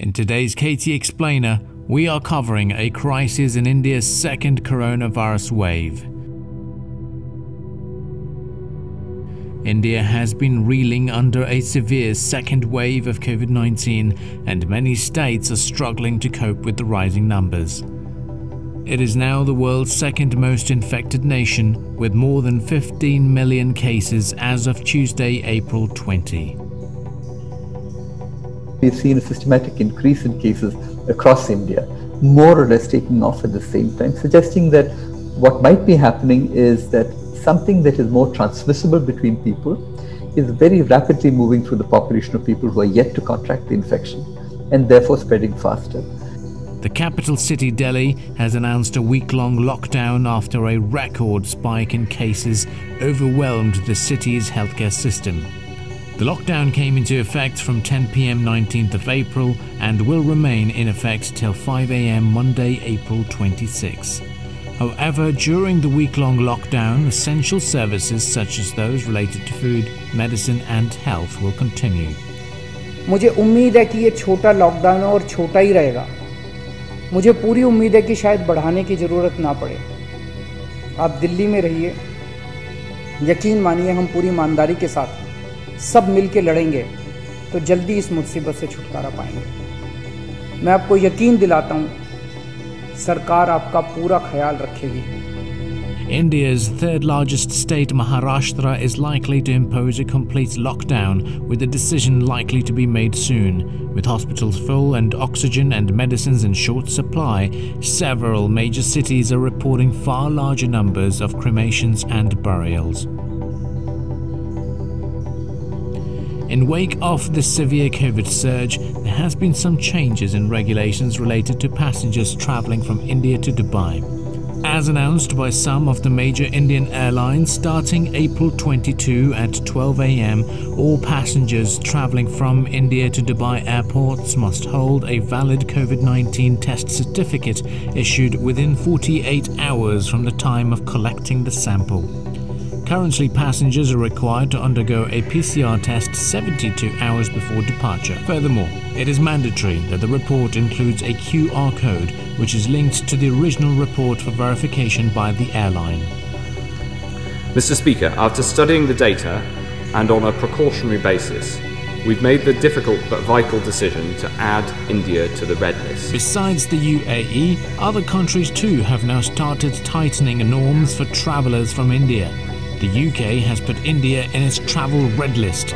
In today's KT Explainer, we are covering a crisis in India's second coronavirus wave. India has been reeling under a severe second wave of COVID 19, and many states are struggling to cope with the rising numbers. It is now the world's second most infected nation, with more than 15 million cases as of Tuesday, April 20. We've seen a systematic increase in cases across India, more or less taking off at the same time, suggesting that what might be happening is that something that is more transmissible between people is very rapidly moving through the population of people who are yet to contract the infection and therefore spreading faster. The capital city Delhi has announced a week long lockdown after a record spike in cases overwhelmed the city's healthcare system. The lockdown came into effect from 10 pm 19th of April and will remain in effect till 5 am Monday, April 26. However, during the week long lockdown, essential services such as those related to food, medicine, and health will continue. मुझे उम्मीद है कि ये छोटा lockdown और छोटा ही रहेगा मुझे पूरी उम्मीद है कि शायद बढ़ाने की ज़रूरत ना पड़े आप दिल्ली में रहिए यकीन मानिए हम पूरी ईमानदारी के साथ सब मिल के लड़ेंगे तो जल्दी इस मुसीबत से छुटकारा पाएँगे मैं आपको यकीन दिलाता हूँ सरकार आपका पूरा ख्याल रखेगी India's third largest state, Maharashtra, is likely to impose a complete lockdown, with a decision likely to be made soon. With hospitals full and oxygen and medicines in short supply, several major cities are reporting far larger numbers of cremations and burials. In wake of the severe COVID surge, there has been some changes in regulations related to passengers traveling from India to Dubai. As announced by some of the major Indian airlines, starting April 22 at 12 am, all passengers traveling from India to Dubai airports must hold a valid COVID 19 test certificate issued within 48 hours from the time of collecting the sample. Currently, passengers are required to undergo a PCR test 72 hours before departure. Furthermore, it is mandatory that the report includes a QR code which is linked to the original report for verification by the airline. Mr. Speaker, after studying the data and on a precautionary basis, we've made the difficult but vital decision to add India to the red list. Besides the UAE, other countries too have now started tightening norms for travellers from India. The UK has put India in its travel red list.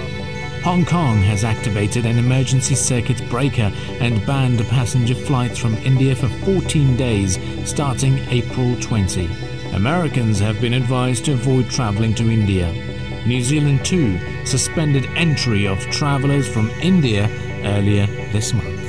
Hong Kong has activated an emergency circuit breaker and banned passenger flights from India for 14 days starting April 20. Americans have been advised to avoid travelling to India. New Zealand too suspended entry of travellers from India earlier this month.